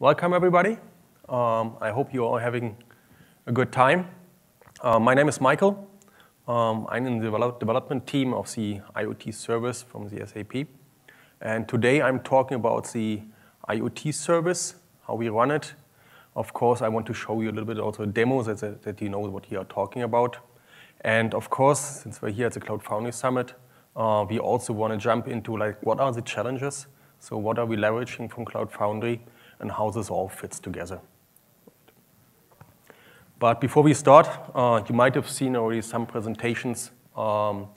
Welcome, everybody. Um, I hope you're all having a good time. Uh, my name is Michael. Um, I'm in the develop development team of the IoT service from the SAP. And today I'm talking about the IoT service, how we run it. Of course, I want to show you a little bit also demos that, that you know what we are talking about. And of course, since we're here at the Cloud Foundry Summit, uh, we also want to jump into like what are the challenges? So what are we leveraging from Cloud Foundry? And how this all fits together. But before we start, uh, you might have seen already some presentations um,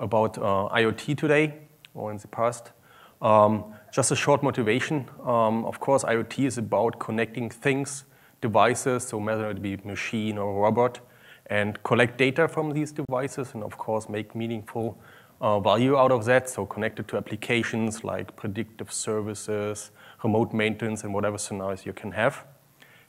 about uh, IoT today or in the past. Um, just a short motivation. Um, of course, IoT is about connecting things, devices, so whether it be machine or robot, and collect data from these devices, and of course make meaningful uh, value out of that. So connected to applications like predictive services, remote maintenance and whatever scenarios you can have.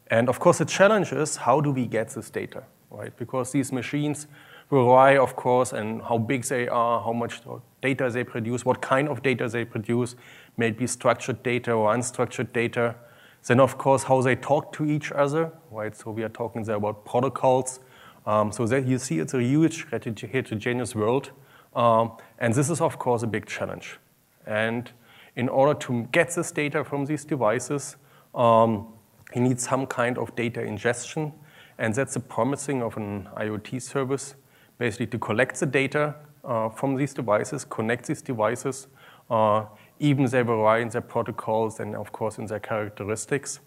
And of course, the challenge is how do we get this data, right? Because these machines rely, of course, on how big they are, how much data they produce, what kind of data they produce, maybe structured data or unstructured data. Then, of course, how they talk to each other, right? So we are talking there about protocols. Um, so that you see it's a huge heterogeneous world. Um, and this is, of course, a big challenge. And in order to get this data from these devices, um, you need some kind of data ingestion. And that's the promising of an IoT service, basically to collect the data uh, from these devices, connect these devices, uh, even they vary in their protocols and of course in their characteristics,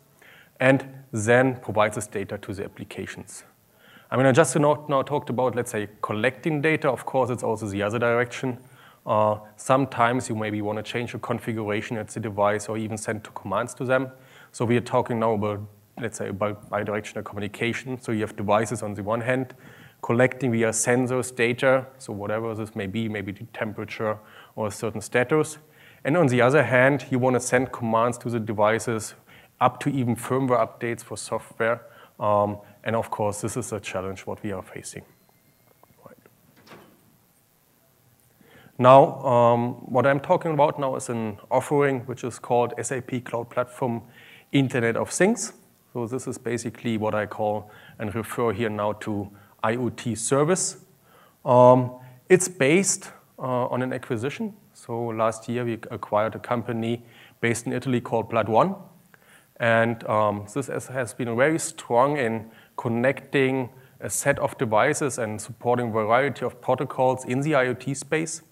and then provide this data to the applications. I mean, I just now, now talked about, let's say, collecting data. Of course, it's also the other direction. Uh, sometimes you maybe want to change the configuration at the device or even send two commands to them. So we are talking now about, let's say, about bidirectional communication. So you have devices on the one hand, collecting via sensors data, so whatever this may be, maybe the temperature or a certain status. And on the other hand, you want to send commands to the devices up to even firmware updates for software. Um, and of course, this is a challenge what we are facing. Now, um, what I'm talking about now is an offering which is called SAP Cloud Platform Internet of Things. So this is basically what I call and refer here now to IoT service. Um, it's based uh, on an acquisition. So last year we acquired a company based in Italy called PLAT.ONE. And um, this has been very strong in connecting a set of devices and supporting variety of protocols in the IoT space.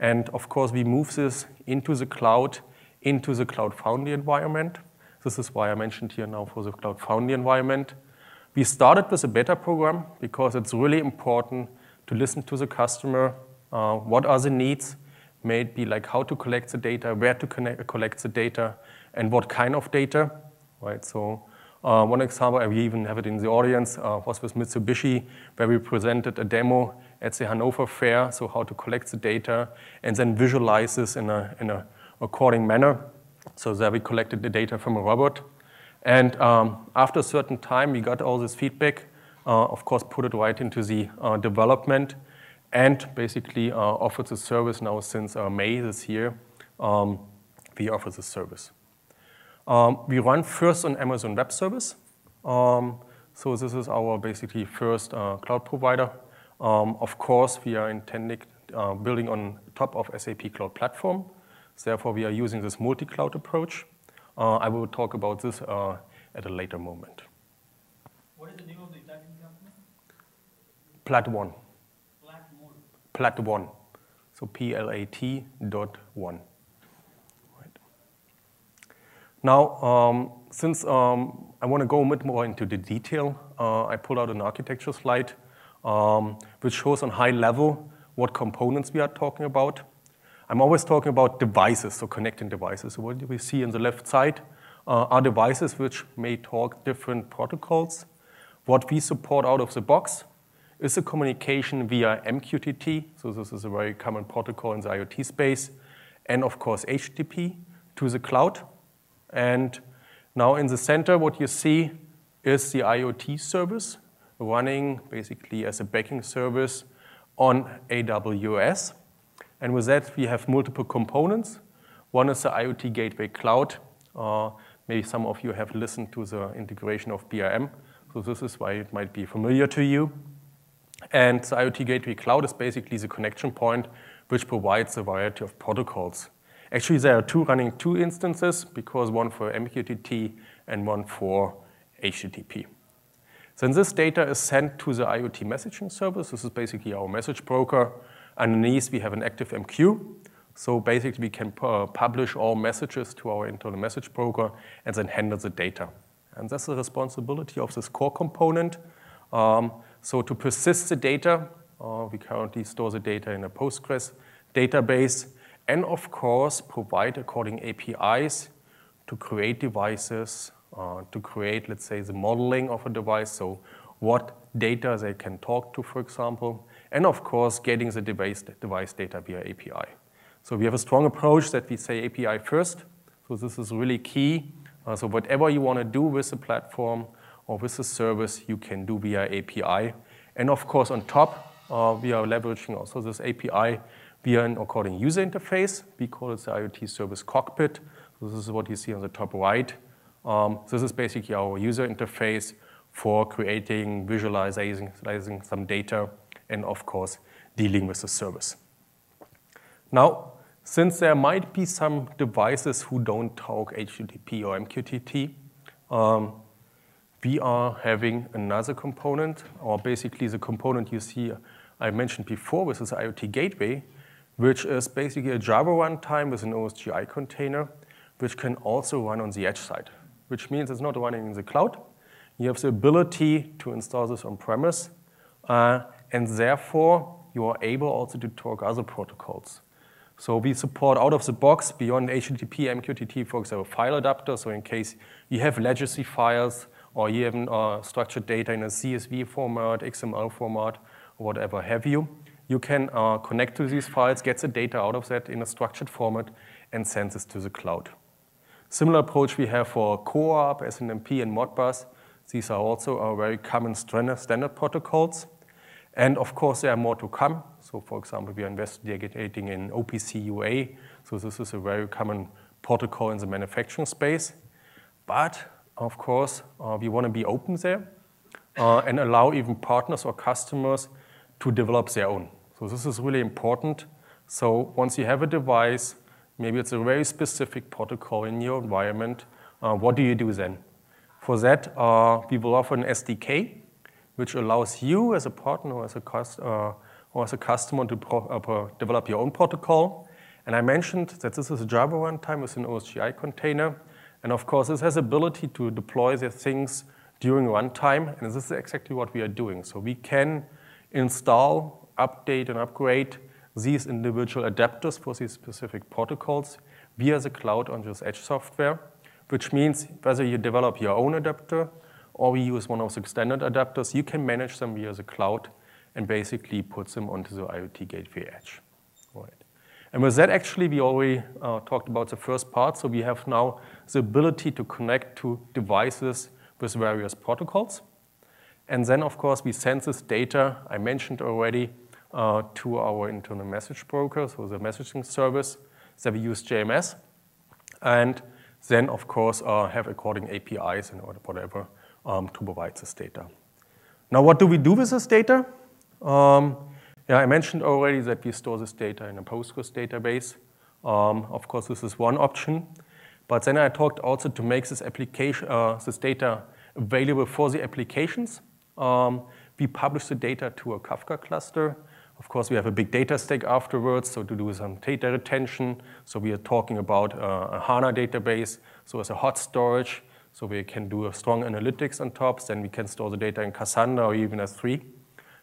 And of course, we move this into the cloud, into the Cloud Foundry environment. This is why I mentioned here now for the Cloud Foundry environment. We started with a beta program because it's really important to listen to the customer. Uh, what are the needs? Maybe like how to collect the data, where to connect, collect the data, and what kind of data, right? So uh, one example, we even have it in the audience, uh, was with Mitsubishi, where we presented a demo at the Hanover Fair, so how to collect the data and then visualize this in a, in a according manner. So there we collected the data from a robot. And um, after a certain time, we got all this feedback, uh, of course, put it right into the uh, development and basically uh, offered the service now since uh, May this year. Um, we offer the service. Um, we run first on Amazon Web Service. Um, so this is our basically first uh, cloud provider um, of course, we are intending uh, building on top of SAP Cloud Platform. Therefore, we are using this multi-cloud approach. Uh, I will talk about this uh, at a later moment. What is the name of the Italian company? Plat.ONE. Plat.ONE. Plat.ONE. So P-L-A-T dot one. Right. Now, um, since um, I want to go a bit more into the detail, uh, I pulled out an architecture slide um, which shows on high level what components we are talking about. I'm always talking about devices, so connecting devices. So what we see on the left side uh, are devices which may talk different protocols. What we support out of the box is a communication via MQTT, so this is a very common protocol in the IoT space, and of course HTTP to the cloud. And now in the center, what you see is the IoT service, running basically as a backing service on AWS. And with that, we have multiple components. One is the IoT Gateway Cloud. Uh, Maybe some of you have listened to the integration of BRM, so this is why it might be familiar to you. And the IoT Gateway Cloud is basically the connection point which provides a variety of protocols. Actually, there are two running two instances because one for MQTT and one for HTTP. Then this data is sent to the IoT messaging service. This is basically our message broker. Underneath, we have an ActiveMQ. So basically, we can uh, publish all messages to our internal message broker and then handle the data. And that's the responsibility of this core component. Um, so to persist the data, uh, we currently store the data in a Postgres database and of course provide according APIs to create devices, uh, to create, let's say, the modeling of a device, so what data they can talk to, for example, and of course getting the device, device data via API. So we have a strong approach that we say API first, so this is really key. Uh, so whatever you want to do with the platform or with the service, you can do via API. And of course, on top, uh, we are leveraging also this API via an according user interface. We call it the IoT Service Cockpit. So this is what you see on the top right. Um, this is basically our user interface for creating, visualizing some data, and of course, dealing with the service. Now, since there might be some devices who don't talk HTTP or MQTT, um, we are having another component, or basically the component you see I mentioned before, which is IoT Gateway, which is basically a Java runtime with an OSGI container, which can also run on the edge side, which means it's not running in the cloud. You have the ability to install this on premise, uh, and therefore you are able also to talk other protocols. So we support out of the box beyond HTTP, MQTT, for example, file adapter. So in case you have legacy files or you have uh, structured data in a CSV format, XML format, or whatever have you, you can uh, connect to these files, get the data out of that in a structured format, and send this to the cloud. Similar approach we have for CoAP, SNMP, and Modbus. These are also our very common standard protocols. And of course, there are more to come. So for example, we are investigating in OPC UA. So this is a very common protocol in the manufacturing space. But of course, uh, we want to be open there uh, and allow even partners or customers to develop their own. So this is really important. So once you have a device, maybe it's a very specific protocol in your environment, uh, what do you do then? For that, uh, we will offer an SDK, which allows you as a partner or as a, uh, or as a customer to uh, develop your own protocol. And I mentioned that this is a Java runtime with an OSGI container. And of course, this has ability to deploy the things during runtime, and this is exactly what we are doing. So we can install, update, and upgrade these individual adapters for these specific protocols via the cloud on this edge software, which means whether you develop your own adapter or we use one of the standard adapters, you can manage them via the cloud and basically put them onto the IoT Gateway Edge. Right. And with that, actually, we already uh, talked about the first part. So we have now the ability to connect to devices with various protocols. And then, of course, we send this data, I mentioned already, uh, to our internal message broker, so the messaging service. So we use JMS. And then, of course, uh, have according APIs and whatever um, to provide this data. Now, what do we do with this data? Um, yeah, I mentioned already that we store this data in a Postgres database. Um, of course, this is one option. But then I talked also to make this application, uh, this data available for the applications. Um, we publish the data to a Kafka cluster. Of course, we have a big data stack afterwards, so to do some data retention. So we are talking about uh, a HANA database, so as a hot storage, so we can do a strong analytics on top. Then we can store the data in Cassandra or even S3.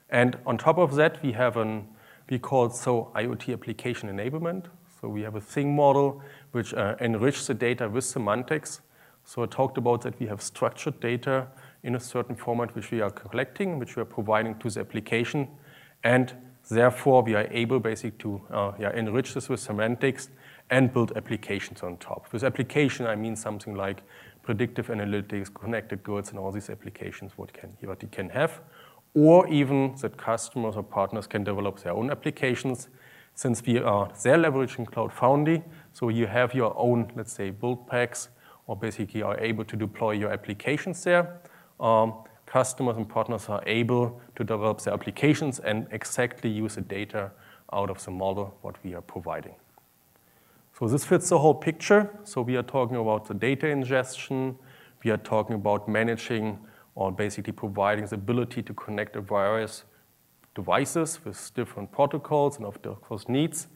And on top of that, we have an we call it so IoT application enablement. So we have a thing model which uh, enriches the data with semantics. So I talked about that we have structured data in a certain format which we are collecting, which we are providing to the application. And therefore, we are able basically to uh, yeah, enrich this with semantics and build applications on top. With application, I mean something like predictive analytics, connected goods, and all these applications what, can, what you can have. Or even that customers or partners can develop their own applications since we are there leveraging Cloud Foundry. So you have your own, let's say, build packs or basically are able to deploy your applications there. Um, customers and partners are able to develop their applications and exactly use the data out of the model what we are providing. So this fits the whole picture. So we are talking about the data ingestion. We are talking about managing or basically providing the ability to connect various devices with different protocols and of course needs.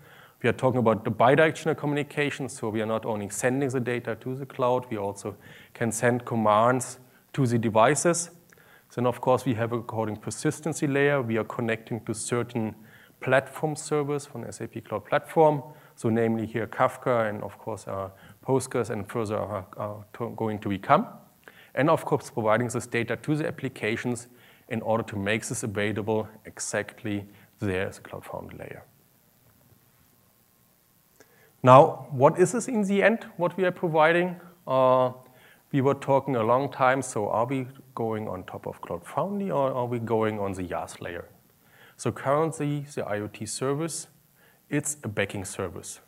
We are talking about the bidirectional communication, so we are not only sending the data to the cloud, we also can send commands to the devices. Then of course we have a coding persistency layer. We are connecting to certain platform servers from SAP Cloud Platform. So namely here Kafka and of course uh, Postgres and further are, are to going to become. And of course providing this data to the applications in order to make this available exactly there as a Cloud Foundry layer. Now, what is this in the end, what we are providing? Uh, we were talking a long time, so are we going on top of Cloud Foundry or are we going on the IaaS layer? So currently, the IoT service, it's a backing service.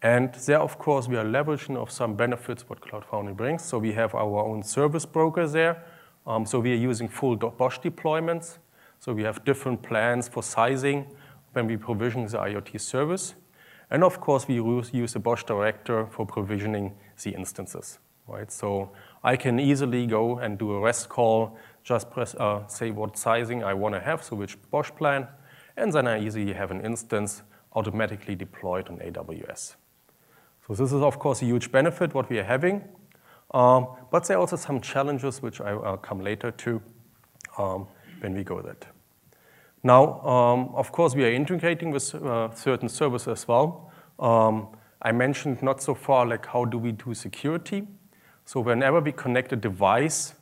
And there, of course, we are leveraging of some benefits what Cloud Foundry brings. So we have our own service broker there. Um, so we are using full BOSH deployments. So we have different plans for sizing when we provision the IoT service. And of course, we use the BOSH director for provisioning the instances, right? So I can easily go and do a REST call, just press, uh, say what sizing I want to have, so which BOSH plan, and then I easily have an instance automatically deployed on AWS. So this is, of course, a huge benefit what we are having. Um, but there are also some challenges which I will come later to um, when we go that. Now, um, of course, we are integrating with uh, certain services as well. Um, I mentioned not so far like how do we do security. So whenever we connect a device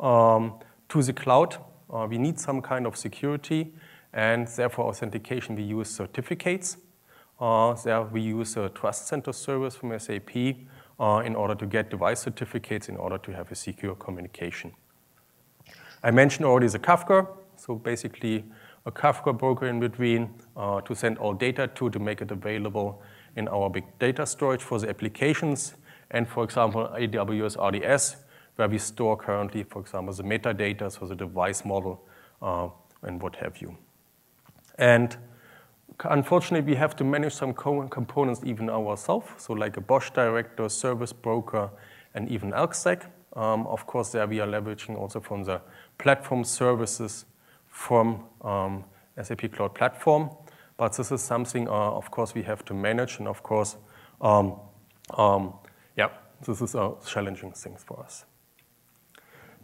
um, to the cloud, uh, we need some kind of security, and therefore authentication we use certificates. Uh, there we use a Trust Center service from SAP uh, in order to get device certificates in order to have a secure communication. I mentioned already the Kafka, so basically a Kafka broker in between uh, to send all data to to make it available in our big data storage for the applications, and for example, AWS RDS, where we store currently, for example, the metadata, so the device model, uh, and what have you. And unfortunately, we have to manage some components even ourselves, so like a BOSH director, service broker, and even Elk stack. Um, of course, there we are leveraging also from the platform services from um, SAP Cloud Platform. But this is something, uh, of course, we have to manage, and of course, um, um, yeah, this is a challenging thing for us.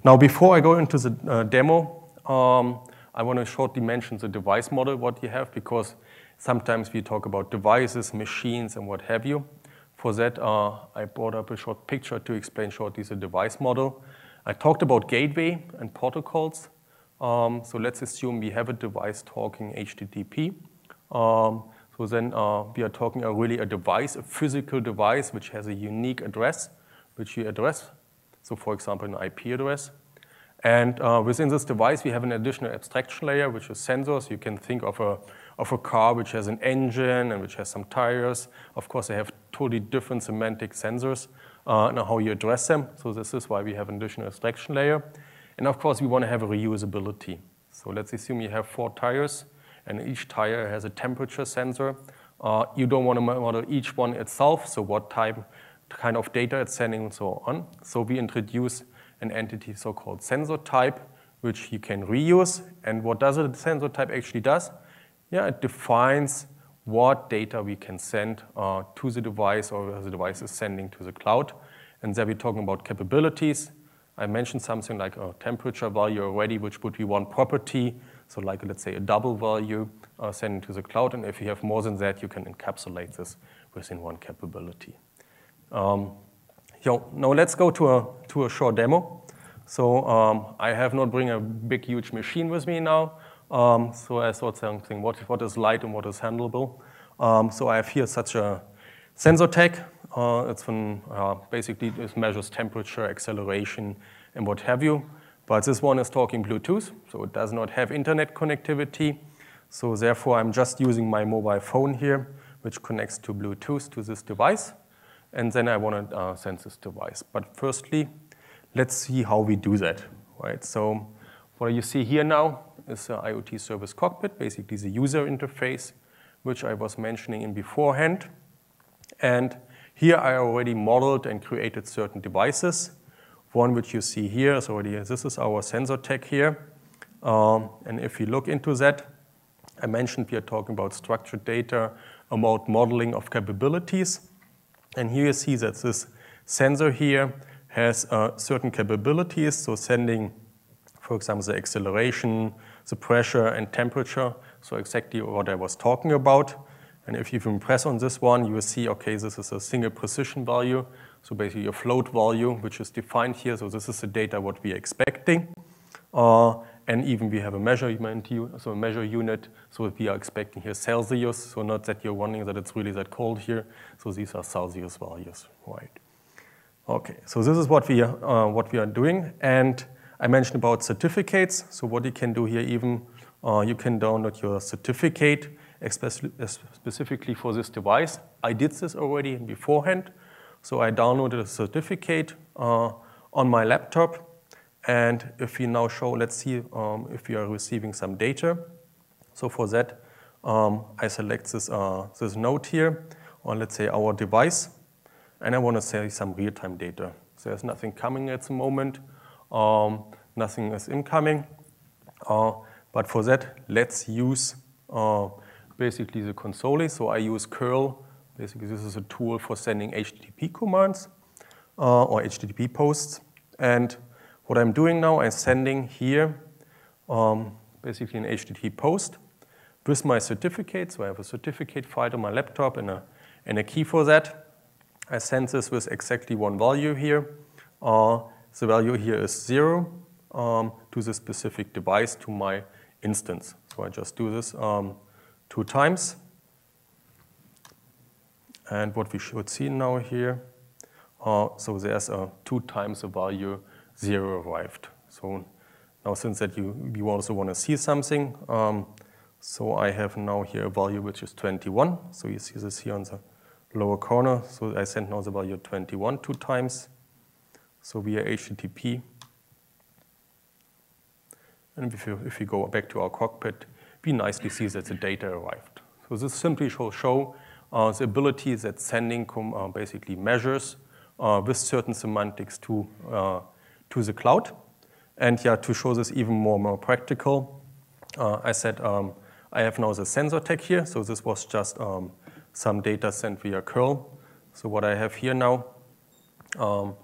Now, before I go into the uh, demo, um, I want to shortly mention the device model, what you have, because sometimes we talk about devices, machines, and what have you. For that, uh, I brought up a short picture to explain shortly the device model. I talked about gateway and protocols. Um, so let's assume we have a device talking HTTP. Um, so then uh, we are talking a really a device, a physical device, which has a unique address, which you address. So for example, an IP address. And uh, within this device, we have an additional abstraction layer, which is sensors. You can think of a, of a car which has an engine and which has some tires. Of course, they have totally different semantic sensors uh, and how you address them. So this is why we have an additional abstraction layer. And of course, we want to have a reusability. So let's assume you have four tires, and each tire has a temperature sensor. Uh, you don't want to model each one itself, so what type, kind of data it's sending and so on. So we introduce an entity so-called sensor type, which you can reuse. And what does a sensor type actually does? Yeah, it defines what data we can send uh, to the device or the device is sending to the cloud. And there we're talking about capabilities. I mentioned something like a temperature value already, which would be one property. So like, let's say, a double value uh, sending to the cloud. And if you have more than that, you can encapsulate this within one capability. Um, so now let's go to a, to a short demo. So um, I have not bring a big, huge machine with me now. Um, so I thought something, what, what is light and what is handleable. Um, so I have here such a sensor tag. Uh, it's from, uh, basically it measures temperature, acceleration, and what have you. But this one is talking Bluetooth, so it does not have internet connectivity. So therefore, I'm just using my mobile phone here, which connects to Bluetooth to this device. and then I want to uh, sense this device. But firstly, let's see how we do that, right? So what you see here now is the IoT service cockpit, basically the user interface, which I was mentioning in beforehand. And here I already modeled and created certain devices. One which you see here is already, this is our sensor tag here. Um, and if you look into that, I mentioned we are talking about structured data, about modeling of capabilities. And here you see that this sensor here has uh, certain capabilities, so sending, for example, the acceleration, the pressure and temperature, so exactly what I was talking about. And if you press on this one, you will see, okay, this is a single precision value, so basically a float value, which is defined here. So this is the data what we are expecting. Uh, and even we have a measurement, so a measure unit, so we are expecting here Celsius, so not that you're wondering that it's really that cold here. So these are Celsius values, right? Okay, so this is what we are, uh, what we are doing. And I mentioned about certificates. So what you can do here even, uh, you can download your certificate specifically for this device. I did this already beforehand. So I downloaded a certificate uh, on my laptop. And if we now show, let's see um, if we are receiving some data. So for that, um, I select this, uh, this node here, or let's say our device and I want to say some real-time data. So there's nothing coming at the moment, um, nothing is incoming. Uh, but for that, let's use uh, basically the console. So I use curl. Basically, this is a tool for sending HTTP commands uh, or HTTP posts. And what I'm doing now, I'm sending here um, basically an HTTP post with my certificate. So I have a certificate file on my laptop and a, and a key for that. I send this with exactly one value here. Uh, the value here is zero um, to the specific device to my instance. So I just do this um, two times. And what we should see now here, uh, so there's a two times the value zero arrived. So now since that you, you also want to see something, um, so I have now here a value which is 21. So you see this here on the lower corner. So I send now the value 21 two times. So via HTTP. And if you, if you go back to our cockpit, we nicely see that the data arrived. So this simply show, show uh, the ability that sending uh, basically measures uh, with certain semantics to, uh, to the cloud. And yeah, to show this even more, more practical, uh, I said um, I have now the sensor tag here. So this was just um, some data sent via curl. So what I have here now um,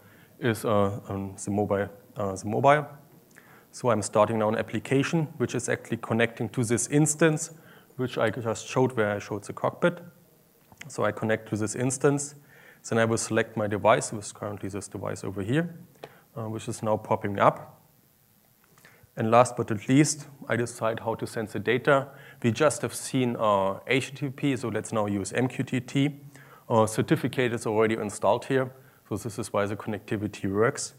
is uh, um, the, mobile, the mobile. So I'm starting now an application which is actually connecting to this instance, which I just showed where I showed the cockpit. So I connect to this instance. Then I will select my device, which is currently this device over here, uh, which is now popping up. And last but not least, I decide how to send the data. We just have seen uh, HTTP, so let's now use MQTT. Our certificate is already installed here, so this is why the connectivity works.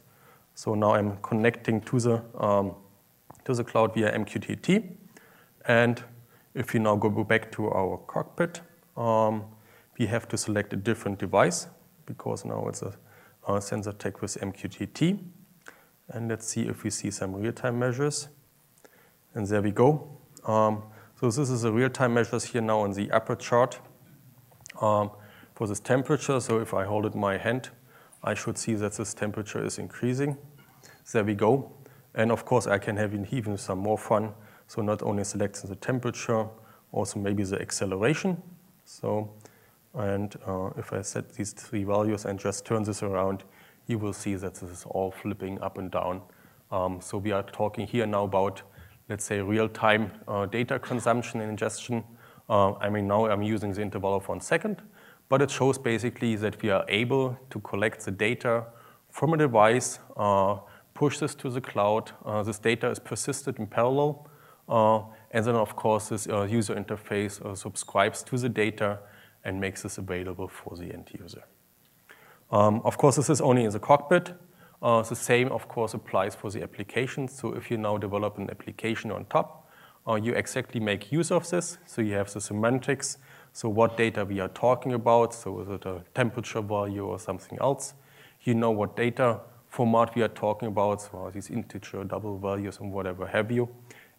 So now I'm connecting to the, um, to the cloud via MQTT. And if we now go back to our cockpit, um, we have to select a different device because now it's a, a sensor tag with MQTT. And let's see if we see some real-time measures. And there we go. Um, so this is the real-time measures here now on the upper chart um, for this temperature. So if I hold it in my hand, I should see that this temperature is increasing. There we go. And of course, I can have even some more fun. So not only selecting the temperature, also maybe the acceleration. So, and uh, if I set these three values and just turn this around, you will see that this is all flipping up and down. Um, so we are talking here now about, let's say, real-time uh, data consumption and ingestion. Uh, I mean, now I'm using the interval of one second, but it shows basically that we are able to collect the data from a device, uh, push this to the cloud. Uh, this data is persisted in parallel. Uh, and then, of course, this user interface subscribes to the data and makes this available for the end user. Um, of course, this is only in the cockpit. Uh, the same, of course, applies for the application. So if you now develop an application on top, uh, you exactly make use of this. So you have the semantics, So what data we are talking about, so is it a temperature value or something else? You know what data format we are talking about, so these integer double values and whatever have you.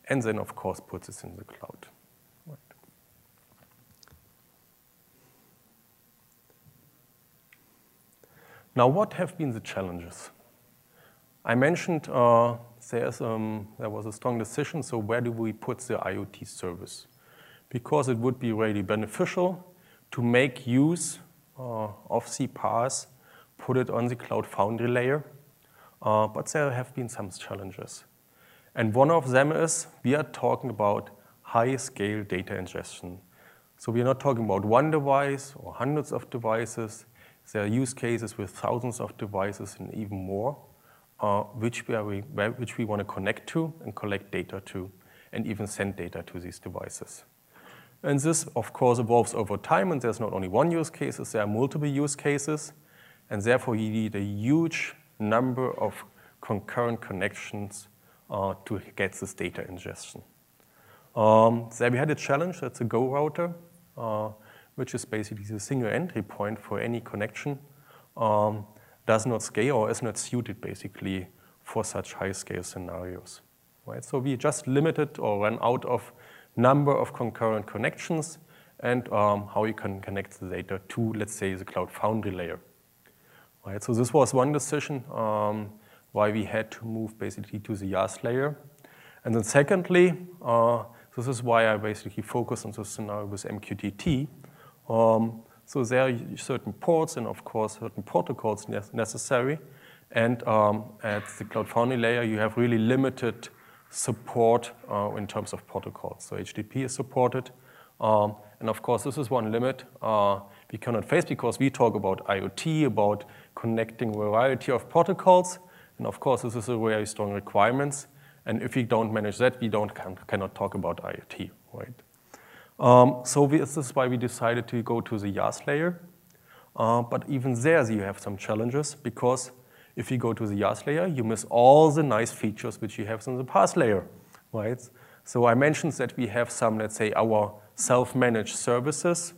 And then, of course, puts this in the cloud. Right. Now, what have been the challenges? I mentioned uh, um, there was a strong decision, so where do we put the IoT service? Because it would be really beneficial to make use uh, of CPaaS, put it on the Cloud Foundry layer, uh, but there have been some challenges. And one of them is we are talking about high-scale data ingestion. So we are not talking about one device or hundreds of devices. There are use cases with thousands of devices and even more, uh, which, we which we want to connect to and collect data to, and even send data to these devices. And this, of course, evolves over time, and there's not only one use case, there are multiple use cases, and therefore you need a huge number of concurrent connections uh, to get this data ingestion. Um, there we had a challenge, that's a Go router, uh, which is basically the single entry point for any connection, um, does not scale or is not suited basically for such high scale scenarios. Right? So we just limited or ran out of number of concurrent connections and um, how you can connect the data to, let's say, the Cloud Foundry layer. Right? So this was one decision um, why we had to move basically to the IaaS layer. And then secondly, uh, this is why I basically focus on this scenario with MQTT. Um, so there are certain ports and of course certain protocols ne necessary. And um, at the Cloud Foundry layer, you have really limited support uh, in terms of protocols. So HTTP is supported. Um, and of course, this is one limit uh, we cannot face because we talk about IoT, about connecting a variety of protocols. And of course, this is a very strong requirements. And if we don't manage that, we don't can, cannot talk about IoT, right? Um, so we, this is why we decided to go to the IaaS layer. Uh, but even there, you have some challenges because if you go to the IaaS layer, you miss all the nice features which you have in the PaaS layer, right? So I mentioned that we have some, let's say, our self-managed services,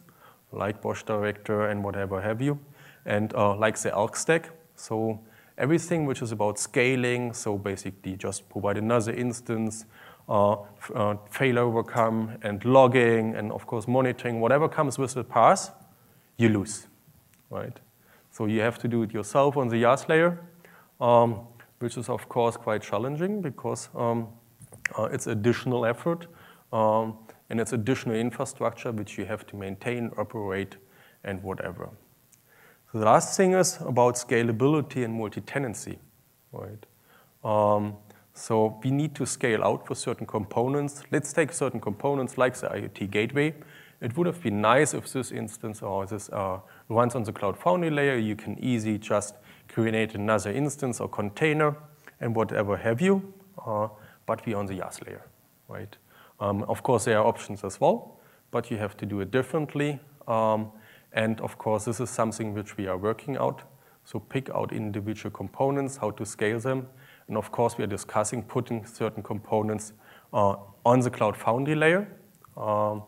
like BOSH Director and whatever have you, and uh, like the Elk stack. So everything which is about scaling, so basically just provide another instance, uh, uh, fail overcome, and logging, and of course monitoring, whatever comes with the PaaS, you lose, right? So you have to do it yourself on the IaaS layer, um, which is of course quite challenging because um, uh, it's additional effort um, and it's additional infrastructure which you have to maintain, operate, and whatever. The last thing is about scalability and multi-tenancy, right? Um, so we need to scale out for certain components. Let's take certain components like the IoT gateway. It would have been nice if this instance or this uh, runs on the Cloud Foundry layer. You can easily just create another instance or container and whatever have you, uh, but we are on the IaaS layer, right? Um, of course, there are options as well, but you have to do it differently. Um, and of course, this is something which we are working out. So pick out individual components, how to scale them, and of course, we are discussing putting certain components uh, on the Cloud Foundry layer. Um,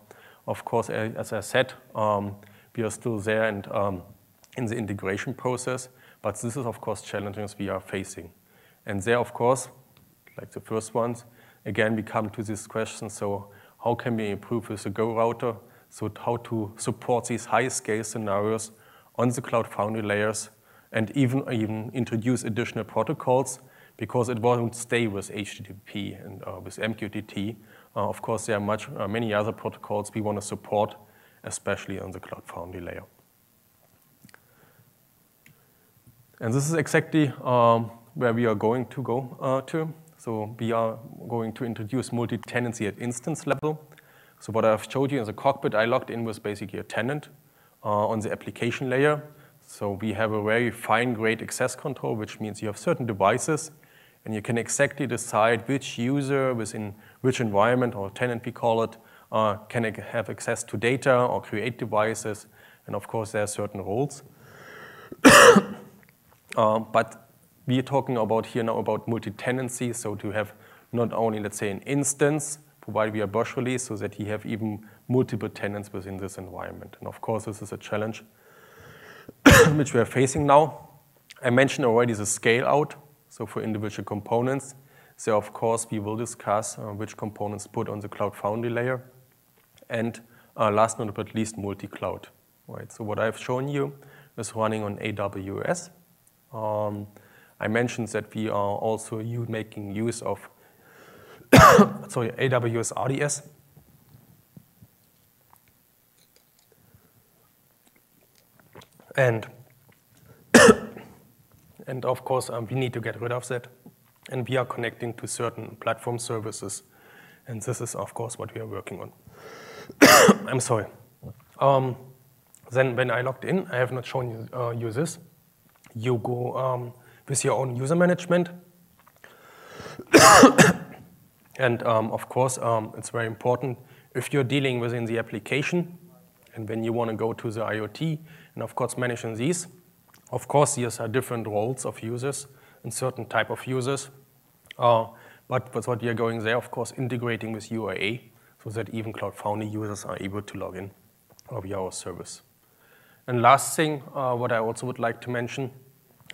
of course, as I said, um, we are still there and um, in the integration process, but this is, of course, challenges we are facing. And there, of course, like the first ones, again, we come to this question, so how can we improve with the Go router? So how to support these high-scale scenarios on the Cloud Foundry layers and even, even introduce additional protocols because it won't stay with HTTP and uh, with MQTT. Uh, of course, there are much, uh, many other protocols we want to support, especially on the Cloud Foundry layer. And this is exactly um, where we are going to go uh, to. So we are going to introduce multi-tenancy at instance level. So what I've showed you in the cockpit, I logged in with basically a tenant uh, on the application layer. So we have a very fine-grained access control, which means you have certain devices and you can exactly decide which user within which environment or tenant we call it uh, can have access to data or create devices. And of course, there are certain roles. uh, but we are talking about here now about multi-tenancy, so to have not only, let's say, an instance provided via BOSH release, so that you have even multiple tenants within this environment. And of course, this is a challenge which we are facing now. I mentioned already the scale out, so for individual components. So of course, we will discuss uh, which components put on the Cloud Foundry layer. And uh, last but not least, multi-cloud. Right. So what I've shown you is running on AWS. Um, I mentioned that we are also making use of sorry, AWS RDS. And, and of course, um, we need to get rid of that. And we are connecting to certain platform services. And this is, of course, what we are working on. I'm sorry. Um, then when I logged in, I have not shown you, uh, this. You go um, with your own user management. and um, of course, um, it's very important if you're dealing within the application and when you want to go to the IoT and of course managing these. Of course, these are different roles of users and certain type of users. Uh, but with what we are going there, of course, integrating with UAA so that even Cloud Foundry users are able to log in via our service. And last thing, uh, what I also would like to mention,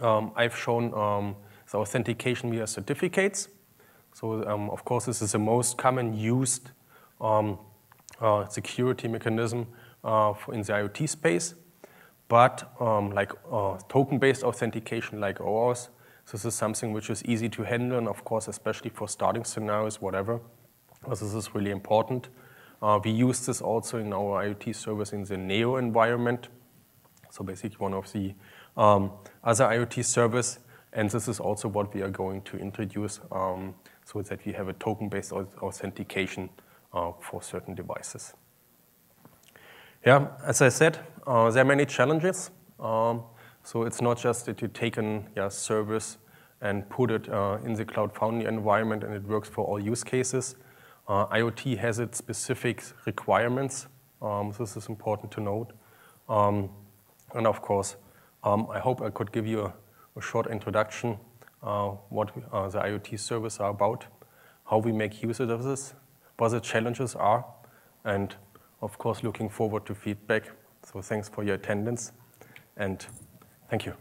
um, I've shown um, the authentication via certificates. So um, of course, this is the most common used um, uh, security mechanism uh, in the IoT space. But um, like uh, token-based authentication like ours, this is something which is easy to handle, and of course, especially for starting scenarios, whatever, this is really important. Uh, we use this also in our IoT service in the Neo environment. So basically one of the um, other IoT service, and this is also what we are going to introduce um, so that we have a token-based authentication uh, for certain devices. Yeah, as I said, uh, there are many challenges. Um, so it's not just that you take a yeah, service and put it uh, in the Cloud Foundry environment and it works for all use cases. Uh, IoT has its specific requirements. Um, this is important to note. Um, and of course, um, I hope I could give you a, a short introduction uh, what uh, the IoT service are about, how we make use of this, what the challenges are, and of course, looking forward to feedback. So thanks for your attendance, and thank you.